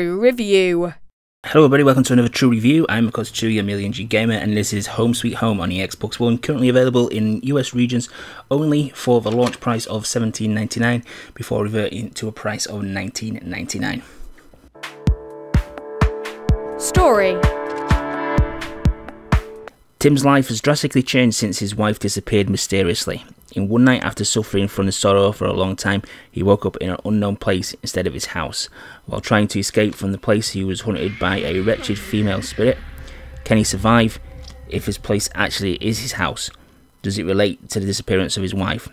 True Review. Hello everybody, welcome to another True Review. I'm of course Chewy, a Million G Gamer, and this is Home Sweet Home on the Xbox One, currently available in US regions only for the launch price of $17.99 before reverting to a price of $19.99. Story Tim's life has drastically changed since his wife disappeared mysteriously. In one night after suffering from the sorrow for a long time, he woke up in an unknown place instead of his house. While trying to escape from the place, he was hunted by a wretched female spirit. Can he survive if his place actually is his house? Does it relate to the disappearance of his wife?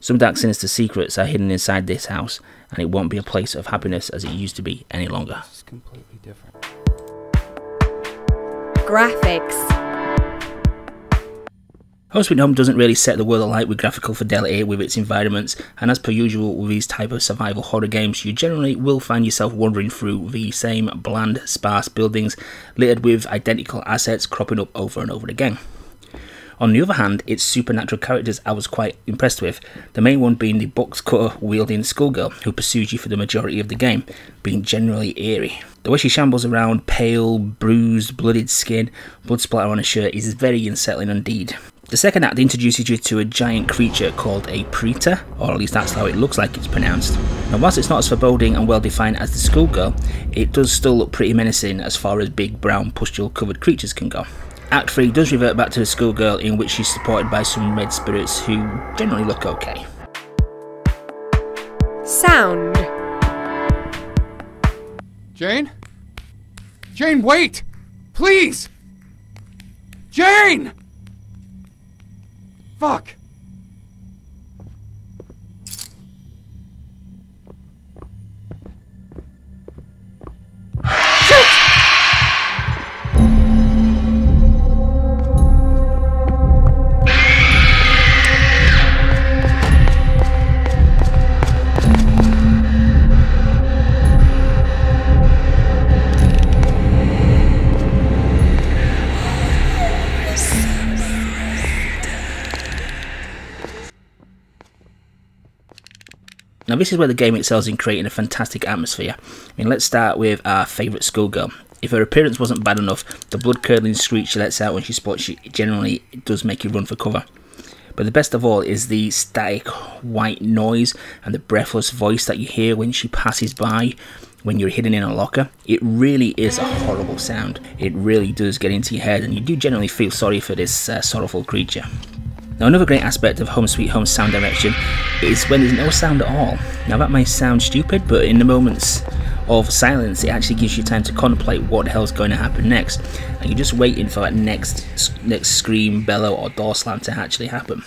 Some dark sinister secrets are hidden inside this house, and it won't be a place of happiness as it used to be any longer. This is completely different. Graphics Home Home doesn't really set the world alight with graphical fidelity with its environments, and as per usual with these type of survival horror games, you generally will find yourself wandering through the same bland, sparse buildings littered with identical assets cropping up over and over again. On the other hand, its supernatural characters I was quite impressed with, the main one being the box cutter wielding schoolgirl who pursues you for the majority of the game, being generally eerie. The way she shambles around, pale, bruised, blooded skin, blood splatter on her shirt is very unsettling indeed. The second act introduces you to a giant creature called a Preta, or at least that's how it looks like it's pronounced. Now whilst it's not as foreboding and well defined as the schoolgirl, it does still look pretty menacing as far as big brown pustule covered creatures can go. Act 3 does revert back to the schoolgirl in which she's supported by some red spirits who generally look okay. Sound Jane? Jane, wait! Please! Jane! Fuck! Now this is where the game excels in creating a fantastic atmosphere. I mean, let's start with our favourite schoolgirl. If her appearance wasn't bad enough, the blood-curdling screech she lets out when she spots you generally does make you run for cover. But the best of all is the static white noise and the breathless voice that you hear when she passes by when you're hidden in a locker. It really is a horrible sound. It really does get into your head and you do generally feel sorry for this uh, sorrowful creature. Now another great aspect of Home Sweet Home sound direction is when there's no sound at all. Now that may sound stupid, but in the moments of silence, it actually gives you time to contemplate what the hell's going to happen next, and you're just waiting for that next next scream, bellow, or door slam to actually happen.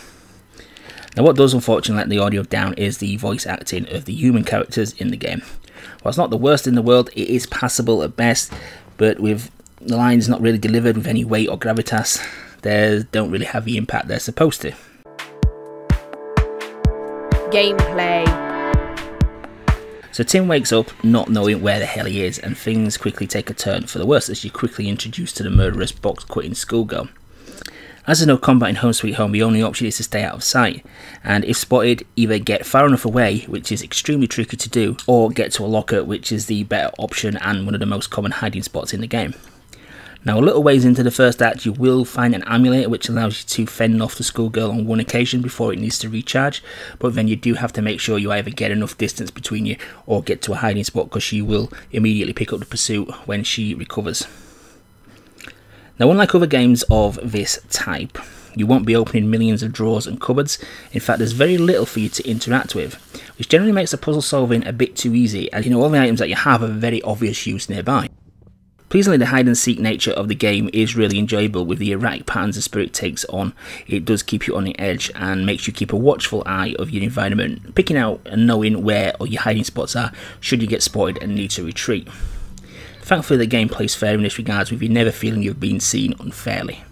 Now what does unfortunately let the audio down is the voice acting of the human characters in the game. While it's not the worst in the world, it is passable at best, but with the lines not really delivered with any weight or gravitas, they don't really have the impact they're supposed to. Gameplay So Tim wakes up not knowing where the hell he is, and things quickly take a turn for the worse as you're quickly introduced to the murderous box quitting schoolgirl. As there's no combat in Home Sweet Home, the only option is to stay out of sight, and if spotted, either get far enough away, which is extremely tricky to do, or get to a locker, which is the better option and one of the most common hiding spots in the game. Now, a little ways into the first act, you will find an amulet which allows you to fend off the schoolgirl on one occasion before it needs to recharge, but then you do have to make sure you either get enough distance between you or get to a hiding spot because she will immediately pick up the pursuit when she recovers. Now, unlike other games of this type, you won't be opening millions of drawers and cupboards. In fact, there's very little for you to interact with, which generally makes the puzzle solving a bit too easy, as you know all the items that you have are very obvious use nearby. Pleasingly, the hide and seek nature of the game is really enjoyable with the erratic patterns the spirit takes on. It does keep you on the edge and makes you keep a watchful eye of your environment, picking out and knowing where all your hiding spots are should you get spotted and need to retreat. Thankfully, the game plays fair in this regard with you never feeling you've been seen unfairly.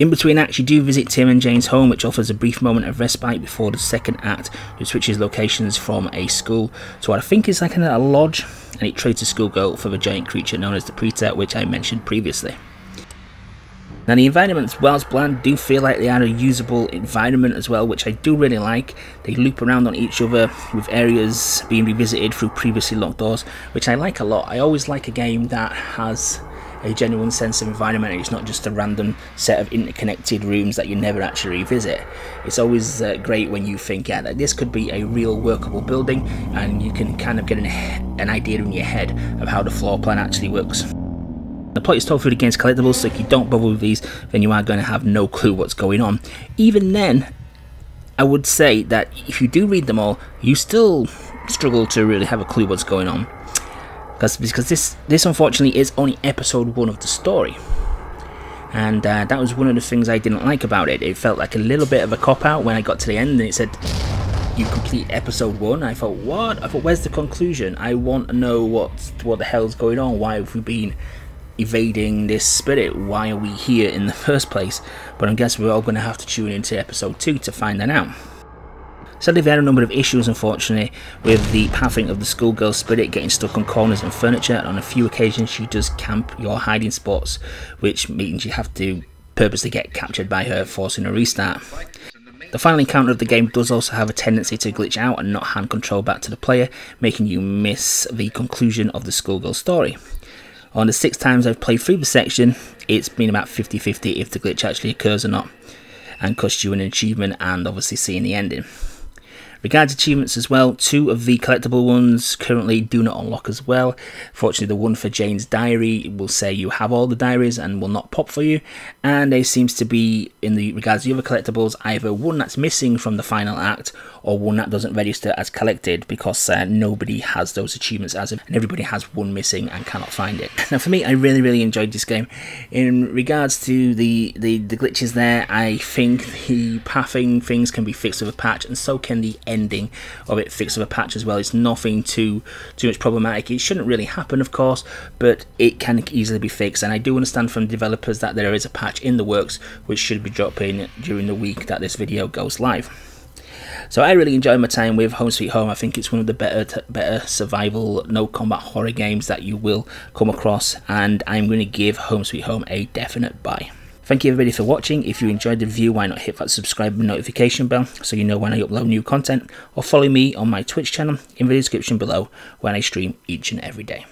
In between acts, you do visit Tim and Jane's home, which offers a brief moment of respite before the second act, which switches locations from a school to what I think is like a lodge, and it trades a schoolgirl for the giant creature known as the Preta, which I mentioned previously. Now the environments, whilst bland, do feel like they are a usable environment as well, which I do really like. They loop around on each other with areas being revisited through previously locked doors, which I like a lot. I always like a game that has a genuine sense of environment it's not just a random set of interconnected rooms that you never actually revisit. It's always uh, great when you think, yeah, that this could be a real workable building and you can kind of get an, an idea in your head of how the floor plan actually works. The plot is told through the game's collectibles, so if you don't bother with these, then you are going to have no clue what's going on. Even then, I would say that if you do read them all, you still struggle to really have a clue what's going on. Because, because this, this unfortunately is only episode one of the story. And uh, that was one of the things I didn't like about it. It felt like a little bit of a cop out when I got to the end and it said, you complete episode one. I thought, what? I thought, where's the conclusion? I want to know what what the hell's going on. Why have we been evading this spirit? Why are we here in the first place? But I guess we're all going to have to tune into episode 2 to find that out. Sadly, there are a number of issues, unfortunately, with the pathing of the schoolgirl spirit getting stuck on corners and furniture, and on a few occasions she does camp your hiding spots, which means you have to purposely get captured by her, forcing a restart. The final encounter of the game does also have a tendency to glitch out and not hand control back to the player, making you miss the conclusion of the schoolgirl story. On the six times I've played through the section, it's been about 50-50 if the glitch actually occurs or not, and costs you an achievement and obviously seeing the ending. Regards achievements as well, two of the collectible ones currently do not unlock as well. Fortunately, the one for Jane's diary will say you have all the diaries and will not pop for you. And there seems to be, in the regards to the other collectibles, either one that's missing from the final act or one that doesn't register as collected because uh, nobody has those achievements as of, and everybody has one missing and cannot find it. Now, for me, I really, really enjoyed this game. In regards to the, the, the glitches there, I think the pathing things can be fixed with a patch, and so can the ending of it fixed with a patch as well. It's nothing too too much problematic. It shouldn't really happen, of course, but it can easily be fixed. And I do understand from developers that there is a patch in the works which should be dropping during the week that this video goes live. So I really enjoyed my time with Home Sweet Home. I think it's one of the better better survival no combat horror games that you will come across, and I'm going to give Home Sweet Home a definite buy. Thank you everybody for watching. If you enjoyed the review, why not hit that subscribe notification bell so you know when I upload new content, or follow me on my Twitch channel in the description below when I stream each and every day.